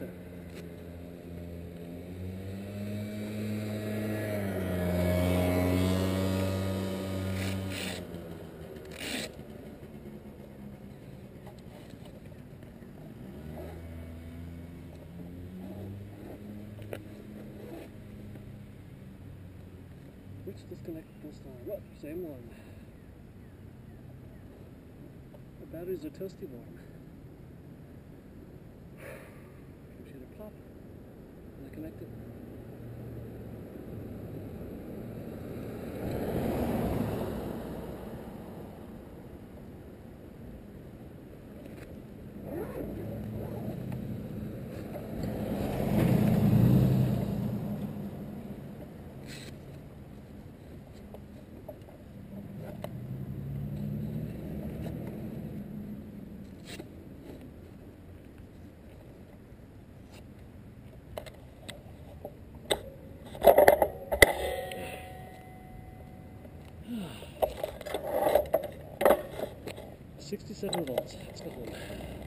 Listen. Which disconnect this time? Up, same one. The batteries are toasty warm. connected. 7 volts. Let's get one.